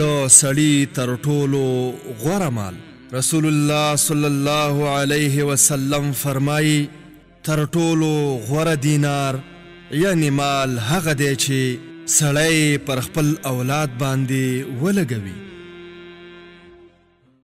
د سړی تر ټولو غوره مال رسول الله صلی الله علیه وسلم فرمایي تر ټولو غوره دینار یعنی مال هغه دی چې سړی پر خپل اولاد باندې ولګوي